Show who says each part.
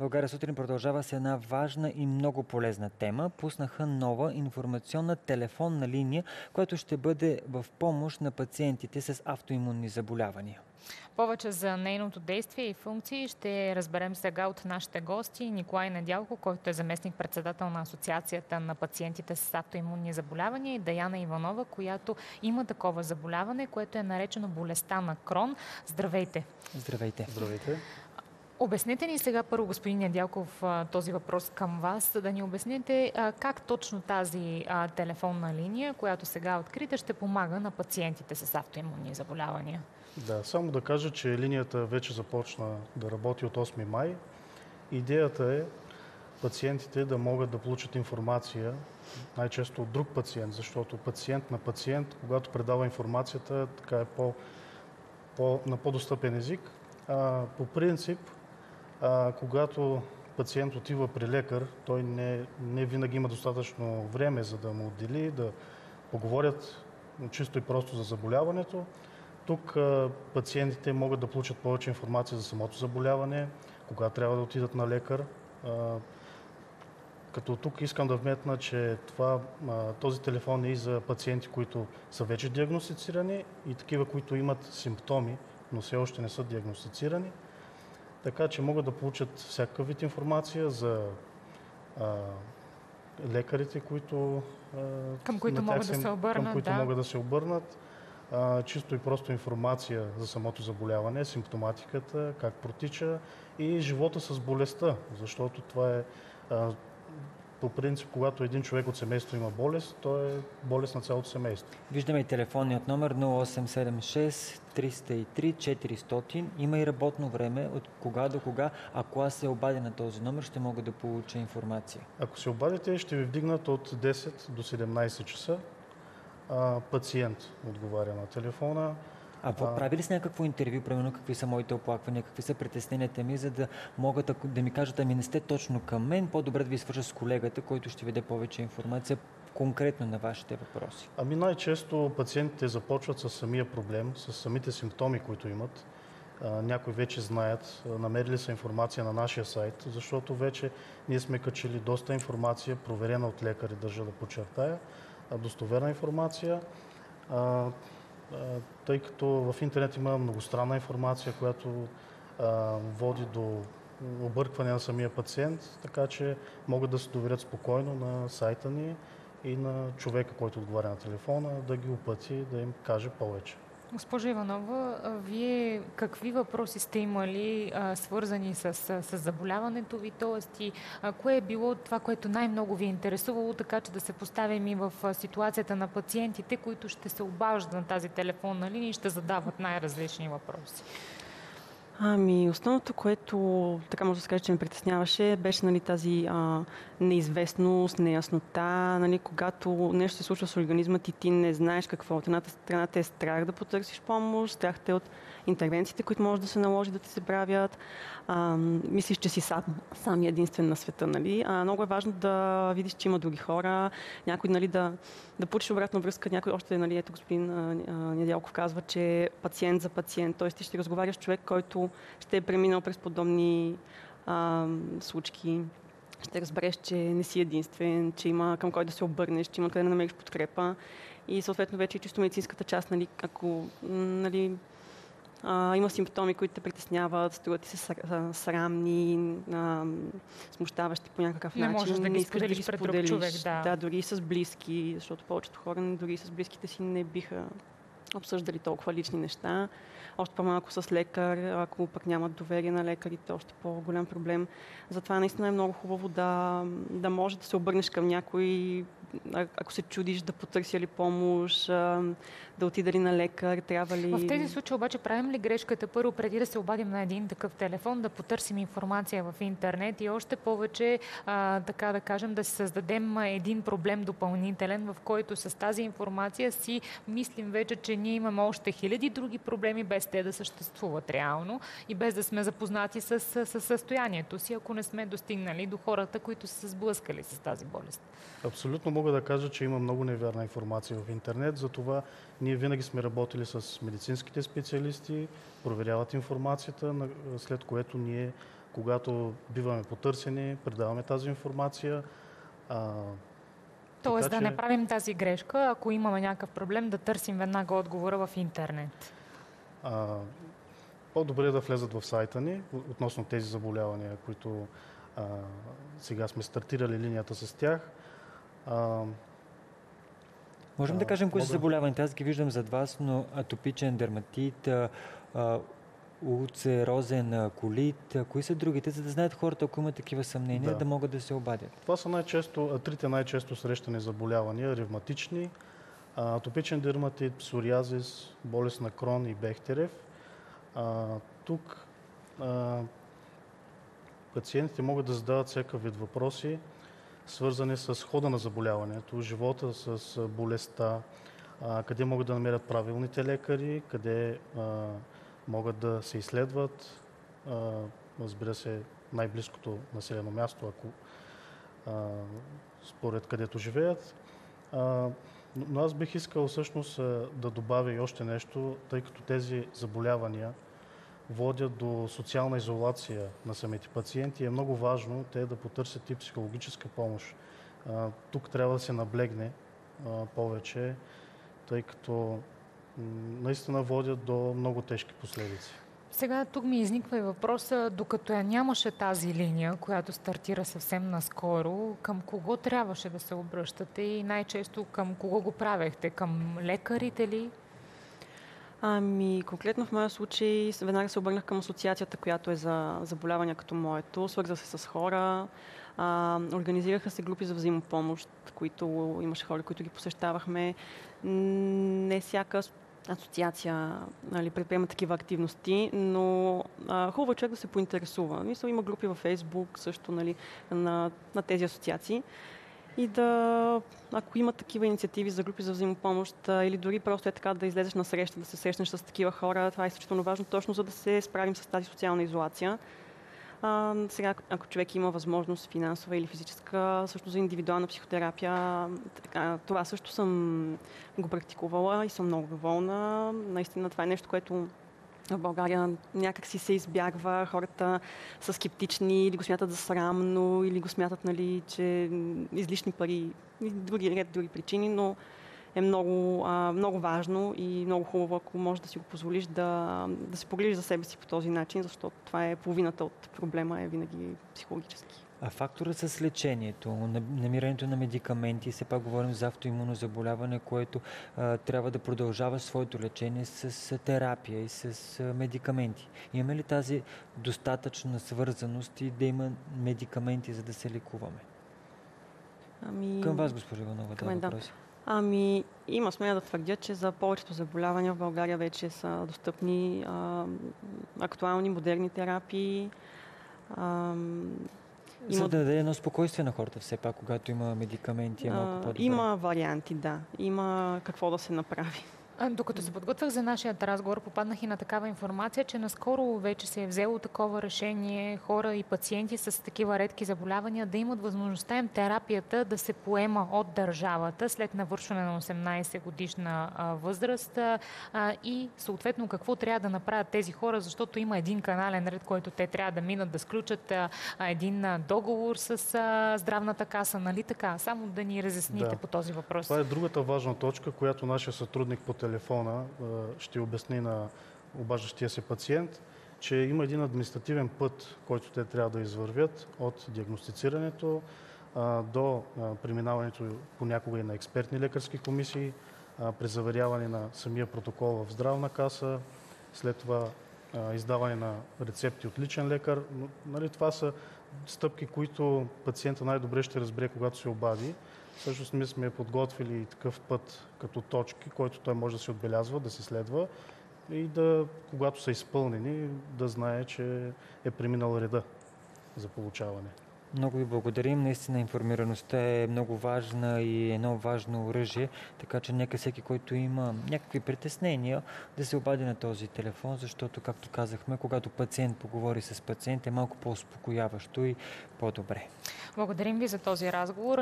Speaker 1: България сутрин продължава с една важна и много полезна тема. Пуснаха нова информационна телефонна линия, която ще бъде в помощ на пациентите с автоимунни заболявания.
Speaker 2: Повече за нейното действие и функции ще разберем сега от нашите гости Николай Недялко, който е заместник председател на Асоциацията на пациентите с автоимунни заболявания и Даяна Иванова, която има такова заболяване, което е наречено болестта на Крон. Здравейте!
Speaker 1: Здравейте!
Speaker 3: Здравейте!
Speaker 2: Обяснете ни сега първо, господин Недялков, този въпрос към вас, да ни обясните как точно тази телефонна линия, която сега е открита, ще помага на пациентите с автоимунни заболявания.
Speaker 3: Да, само да кажа, че линията вече започна да работи от 8 май. Идеята е пациентите да могат да получат информация най-често от друг пациент, защото пациент на пациент, когато предава информацията, така е по, по, на по-достъпен език. А, по принцип, когато пациент отива при лекар, той не, винаги има достатъчно време, за да му отдели, да поговорят чисто и просто за заболяването. Тук пациентите могат да получат повече информация за самото заболяване, кога трябва да отидат на лекар. Като тук искам да вметна, че това, този телефон е и за пациенти, които са вече диагностицирани и такива, които имат симптоми, но все още не са диагностицирани така че могат да получат всякакъв вид информация за а, лекарите, които,
Speaker 2: а, към които могат да се обърнат.
Speaker 3: Към които да. могат да се обърнат. А, чисто и просто информация за самото заболяване, симптоматиката, как протича и живота с болестта, защото това е а, по принцип, когато един човек от семейство има болест, то е болест на цялото семейство.
Speaker 1: Виждаме и телефонният номер 0876 303 400. Има и работно време от кога до кога. Ако аз се обадя на този номер, ще мога да получа информация.
Speaker 3: Ако се обадите, ще ви вдигнат от 10 до 17 часа. А, пациент отговаря на телефона.
Speaker 1: А, прави ли с някакво интервю, примерно какви са моите оплаквания, какви са притесненията ми, за да могат да ми кажат, ами не сте точно към мен, по-добре да ви свържа с колегата, който ще ви даде повече информация конкретно на вашите въпроси?
Speaker 3: Ами най-често пациентите започват с самия проблем, с самите симптоми, които имат. Някои вече знаят, намерили са информация на нашия сайт, защото вече ние сме качили доста информация, проверена от лекари, държа да подчертая, достоверна информация тъй като в интернет има многостранна информация, която води до объркване на самия пациент, така че могат да се доверят спокойно на сайта ни и на човека, който отговаря на телефона, да ги опъти, да им каже повече.
Speaker 2: Госпожа Иванова, вие какви въпроси сте имали а, свързани с, с, заболяването ви, т.е. кое е било това, което най-много ви е интересувало, така че да се поставим и в ситуацията на пациентите, които ще се обаждат на тази телефонна линия и ще задават най-различни въпроси?
Speaker 4: Ами, основното, което така може да се каже, че ме притесняваше, беше нали, тази а, неизвестност, неяснота, нали, когато нещо се случва с организма ти, ти не знаеш какво. От едната страна те е страх да потърсиш помощ, страх те от интервенциите, които може да се наложи да ти се правят. А, мислиш, че си сам, сам единствен на света. Нали? А, много е важно да видиш, че има други хора, някой нали, да, да получиш обратна връзка. Някой още, нали, ето господин Недялков казва, че е пациент за пациент. Тоест ти ще разговаряш с човек, който ще е преминал през подобни а, случки ще разбереш, че не си единствен, че има към кой да се обърнеш, че има къде да намериш подкрепа и съответно вече чисто медицинската част, нали, ако нали, а, има симптоми, които те притесняват, струват ти се срамни, а, смущаващи по някакъв
Speaker 2: не
Speaker 4: начин.
Speaker 2: Можеш да не искаш да ги споделиш. Пред друг човек, да.
Speaker 4: да, дори с близки, защото повечето хора дори и с близките си не биха обсъждали толкова лични неща. Още по-малко с лекар, ако пък нямат доверие на лекарите, още по-голям проблем. Затова наистина е много хубаво да, да може да се обърнеш към някой, ако се чудиш да потърся ли помощ, да отида ли на лекар, трябва ли...
Speaker 2: В тези случаи обаче правим ли грешката първо, преди да се обадим на един такъв телефон, да потърсим информация в интернет и още повече, а, така да кажем, да си създадем един проблем допълнителен, в който с тази информация си мислим вече, че ние имаме още хиляди други проблеми, без те да съществуват реално и без да сме запознати с, с, с състоянието си, ако не сме достигнали до хората, които са се сблъскали с тази болест.
Speaker 3: Абсолютно мога да кажа, че има много невярна информация в интернет, затова ние винаги сме работили с медицинските специалисти, проверяват информацията, след което ние когато биваме потърсени, предаваме тази информация. А,
Speaker 2: Тоест
Speaker 3: така
Speaker 2: да
Speaker 3: че-
Speaker 2: не правим тази грешка, ако имаме някакъв проблем, да търсим веднага отговора в интернет.
Speaker 3: а, по-добре е да влезат в сайта ни относно тези заболявания, които а, сега сме стартирали линията с тях. А,
Speaker 1: Можем да кажем кои са заболяванията. Аз ги виждам зад вас, но атопичен дерматит, улцерозен а, колит, кои са другите, за да знаят хората, ако имат такива съмнения, да,
Speaker 3: Да.
Speaker 1: могат да се обадят.
Speaker 3: Това са най-често, трите най-често срещани заболявания. Ревматични, атопичен дерматит, псориазис, болест на Крон и Бехтерев. А, тук а, пациентите могат да задават всякакъв вид въпроси, свързани с хода на заболяването, живота с болестта, къде могат да намерят правилните лекари, къде могат да се изследват, разбира се, най-близкото населено място, ако според където живеят. Но- аз бих искал всъщност да добавя и още нещо, тъй като тези заболявания водят до социална изолация на самите пациенти. Е много важно те да потърсят и психологическа помощ. Тук трябва да се наблегне повече, тъй като наистина водят до много тежки последици.
Speaker 2: Сега тук ми изниква и въпроса, докато я нямаше тази линия, която стартира съвсем наскоро, към кого трябваше да се обръщате и най-често към кого го правехте? Към лекарите ли?
Speaker 4: Ами, конкретно в моя случай веднага се обърнах към асоциацията, която е за заболявания като моето. Свързах се с хора, а, организираха се групи за взаимопомощ, които имаше хора, които ги посещавахме. Не всяка ас- асоциация нали, предприема такива активности, но а, хубаво е човек да се поинтересува. Мисля, има групи във Фейсбук също нали, на, на тези асоциации. И да, ако има такива инициативи за групи за взаимопомощ или дори просто е така да излезеш на среща, да се срещнеш с такива хора, това е изключително важно, точно за да се справим с тази социална изолация. А, сега, ако човек има възможност финансова или физическа, също за индивидуална психотерапия, така, това също съм го практикувала и съм много доволна. Наистина това е нещо, което в България някак си се избягва, хората са скептични или го смятат за срамно, или го смятат, нали, че излишни пари и други ред други причини, но е много, а, много важно и много хубаво, ако можеш да си го позволиш да, да се погрижиш за себе си по този начин, защото това е половината от проблема, е винаги психологически.
Speaker 1: А факторът с лечението, на- намирането на медикаменти, все пак говорим за автоимунно заболяване, което а, трябва да продължава своето лечение с терапия и с а, медикаменти. Имаме ли тази достатъчна свързаност и да има медикаменти, за да се лекуваме?
Speaker 4: Ами,
Speaker 1: Към вас, госпожа Иванова, да,
Speaker 4: да. Ами, има смея да твърдя, че за повечето заболявания в България вече са достъпни а, актуални, модерни терапии. А,
Speaker 1: За
Speaker 4: има-
Speaker 1: да даде едно спокойствие на хората, все пак, когато има медикаменти, е малко по-добре.
Speaker 4: има варианти, да. Има какво да се направи.
Speaker 2: Докато се подготвях за нашия разговор, попаднах и на такава информация, че наскоро вече се е взело такова решение хора и пациенти с такива редки заболявания да имат възможността им терапията да се поема от държавата след навършване на 18 годишна възраст и съответно какво трябва да направят тези хора, защото има един канален ред, който те трябва да минат да сключат един договор с здравната каса, нали така? Само да ни разясните
Speaker 3: Да.
Speaker 2: по този въпрос.
Speaker 3: Това е другата важна точка, която нашия сътрудник по телефона ще обясни на обаждащия се пациент, че има един административен път, който те трябва да извървят от диагностицирането до преминаването понякога и на експертни лекарски комисии, при заверяване на самия протокол в здравна каса, след това издаване на рецепти от личен лекар. Нали, това са стъпки, които пациента най-добре ще разбере, когато се обади. Всъщност ние сме подготвили и такъв път като точки, който той може да се отбелязва, да се следва и да, когато са изпълнени, да знае, че е преминал реда за получаване.
Speaker 1: Много ви благодарим. Наистина информираността е много важна и едно важно оръжие, така че нека всеки, който има някакви притеснения, да се обади на този телефон, защото, както казахме, когато пациент поговори с пациент, е малко по-успокояващо и по-добре.
Speaker 2: Благодарим ви за този разговор.